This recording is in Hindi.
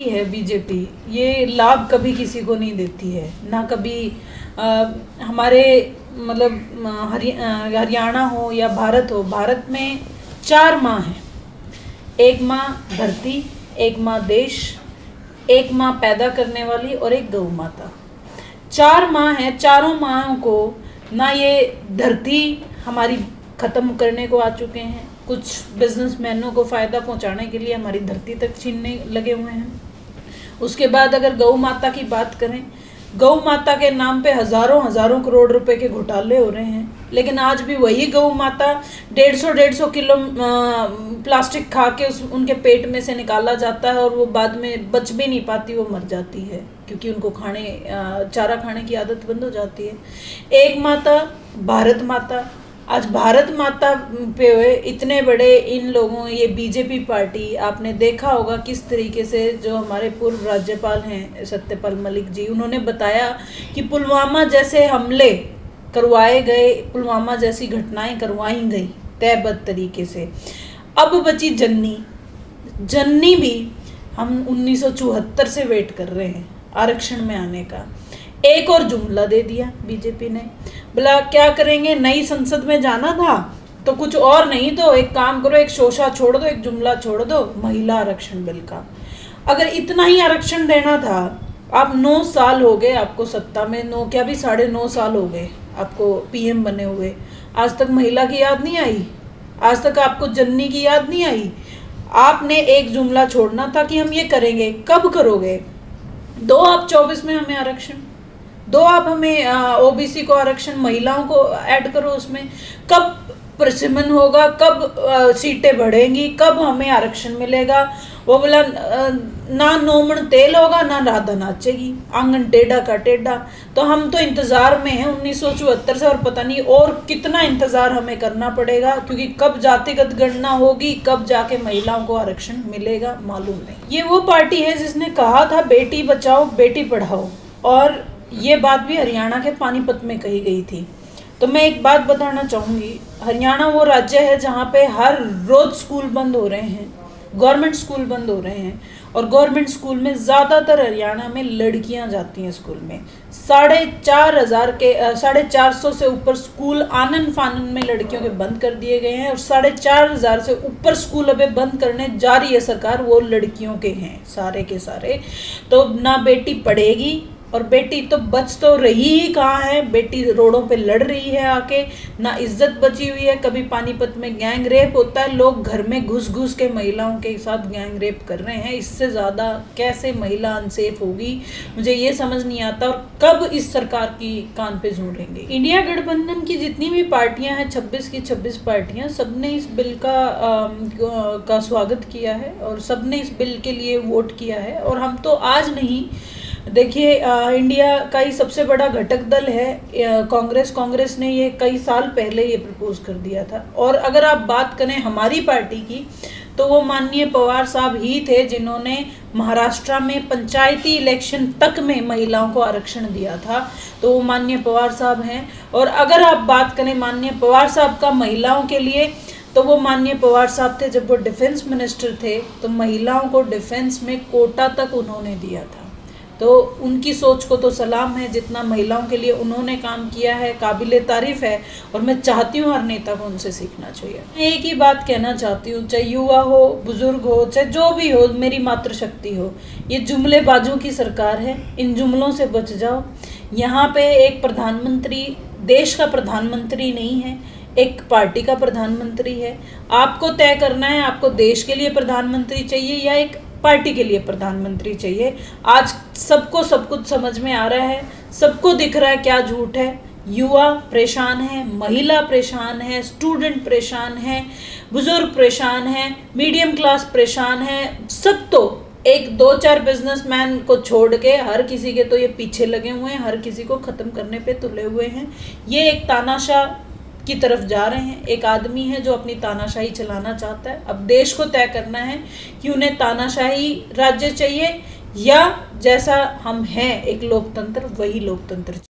है बीजेपी। ये लाभ कभी किसी को नहीं देती है। ना कभी आ, हमारे मतलब हरियाणा हो या भारत हो भारत में चार माँ हैं। एक माँ धरती एक माँ देश एक माँ पैदा करने वाली और एक गौ माता। चार माँ हैं चारों माँओं को ना ये धरती हमारी ख़त्म करने को आ चुके हैं कुछ बिजनेसमैनों को फ़ायदा पहुँचाने के लिए हमारी धरती तक छीनने लगे हुए हैं। उसके बाद अगर गौ माता की बात करें, गौ माता के नाम पे हज़ारों हज़ारों करोड़ रुपए के घोटाले हो रहे हैं। लेकिन आज भी वही गौ माता डेढ़ सौ डेढ़ सौ किलो प्लास्टिक खा के उस, उनके पेट में से निकाला जाता है और वो बाद में बच भी नहीं पाती, वो मर जाती है। क्योंकि उनको खाने चारा खाने की आदत बंद हो जाती है। एक माता, भारत माता आज भारत माता पे हुए इतने बड़े इन लोगों, ये बीजेपी पार्टी, आपने देखा होगा किस तरीके से जो हमारे पूर्व राज्यपाल हैं, सत्यपाल मलिक जी, उन्होंने बताया कि पुलवामा जैसे हमले करवाए गए, पुलवामा जैसी घटनाएँ करवाई गई तयबद्ध तरीके से। अब बची जन्नी। जन्नी भी हम उन्नीस सौ चौहत्तर से वेट कर रहे हैं, आरक्षण में आने का। एक और जुमला दे दिया बीजेपी ने। बोला, क्या करेंगे? नई संसद में जाना था तो कुछ और नहीं तो एक काम करो, एक शोशा छोड़ दो, एक जुमला छोड़ दो, महिला आरक्षण बिल का। अगर इतना ही आरक्षण देना था, आप नौ साल हो गए आपको सत्ता में, नौ, क्या भी साढ़े नौ साल हो गए आपको पीएम बने हुए। आज तक महिला की याद नहीं आई? आज तक आपको जननी की याद नहीं आई? आपने एक जुमला छोड़ना था कि हम ये करेंगे? कब करोगे? दो आप चौबीस में हमें आरक्षण दो आप हमें ओबीसी को, आरक्षण महिलाओं को ऐड करो उसमें। कब प्रसिमन होगा, कब सीटें बढ़ेंगी, कब हमें आरक्षण मिलेगा? वो बोला ना नोमण तेल होगा, ना राधा नाचेगी। आँगन टेढ़ा का टेढ़ा। तो हम तो इंतज़ार में हैं उन्नीस सौ चौहत्तर से, और पता नहीं और कितना इंतज़ार हमें करना पड़ेगा, क्योंकि कब जातिगत गणना होगी, कब जाके महिलाओं को आरक्षण मिलेगा, मालूम नहीं। ये वो पार्टी है जिसने कहा था, बेटी बचाओ, बेटी पढ़ाओ। और ये बात भी हरियाणा के पानीपत में कही गई थी। तो मैं एक बात बताना चाहूँगी, हरियाणा वो राज्य है जहाँ पे हर रोज़ स्कूल बंद हो रहे हैं, गवर्नमेंट स्कूल बंद हो रहे हैं, और गवर्नमेंट स्कूल में ज़्यादातर हरियाणा में लड़कियाँ जाती हैं स्कूल में। साढ़े चार हज़ार के साढ़े चार सौ से ऊपर स्कूल आनंद फानन में लड़कियों के बंद कर दिए गए हैं, और साढ़े चार हज़ार से ऊपर स्कूल अभी बंद करने जा रही है सरकार, वो लड़कियों के हैं, सारे के सारे। तो ना बेटी पढ़ेगी और बेटी तो बच तो रही ही कहाँ है? बेटी रोडों पे लड़ रही है आके ना इज़्ज़त बची हुई है कभी पानीपत में गैंग रेप होता है। लोग घर में घुस घुस के महिलाओं के साथ गैंग रेप कर रहे हैं। इससे ज़्यादा कैसे महिला अनसेफ होगी? मुझे ये समझ नहीं आता और कब इस सरकार की कान पे झूठेंगे इंडिया गठबंधन की जितनी भी पार्टियाँ हैं छब्बीस की छब्बीस पार्टियाँ सबने इस बिल का आ, का स्वागत किया है और सबने इस बिल के लिए वोट किया है। और हम तो आज नहीं देखिए इंडिया का ही सबसे बड़ा घटक दल है कांग्रेस। कांग्रेस ने ये कई साल पहले ये प्रपोज कर दिया था। और अगर आप बात करें हमारी पार्टी की तो वो माननीय पवार साहब ही थे जिन्होंने महाराष्ट्र में पंचायती इलेक्शन तक में महिलाओं को आरक्षण दिया था। तो वो माननीय पवार साहब हैं। और अगर आप बात करें माननीय पवार साहब का महिलाओं के लिए तो वो माननीय पवार साहब थे जब वो डिफेंस मिनिस्टर थे तो महिलाओं को डिफेंस में कोटा तक उन्होंने दिया था। तो उनकी सोच को तो सलाम है, जितना महिलाओं के लिए उन्होंने काम किया है, काबिल तारीफ़ है, और मैं चाहती हूँ हर नेता को उनसे सीखना चाहिए। मैं एक ही बात कहना चाहती हूँ, चाहे युवा हो, बुज़ुर्ग हो, चाहे जो भी हो, मेरी मातृशक्ति हो, ये जुमले बाजों की सरकार है, इन जुमलों से बच जाओ। यहाँ पे एक प्रधानमंत्री, देश का प्रधानमंत्री नहीं है, एक पार्टी का प्रधानमंत्री है। आपको तय करना है, आपको देश के लिए प्रधानमंत्री चाहिए या एक पार्टी के लिए प्रधानमंत्री चाहिए। आज सबको सब कुछ समझ में आ रहा है, सबको दिख रहा है क्या झूठ है। युवा परेशान है, महिला परेशान है, स्टूडेंट परेशान है, बुज़ुर्ग परेशान है, मीडियम क्लास परेशान है, सब तो एक दो चार बिजनेसमैन को छोड़ के हर किसी के तो ये पीछे लगे हुए हैं, हर किसी को ख़त्म करने पे तुले हुए हैं। ये एक तानाशाह की तरफ़ जा रहे हैं। एक आदमी है जो अपनी तानाशाही चलाना चाहता है। अब देश को तय करना है कि उन्हें तानाशाही राज्य चाहिए या जैसा हम हैं, एक लोकतंत्र, वही लोकतंत्र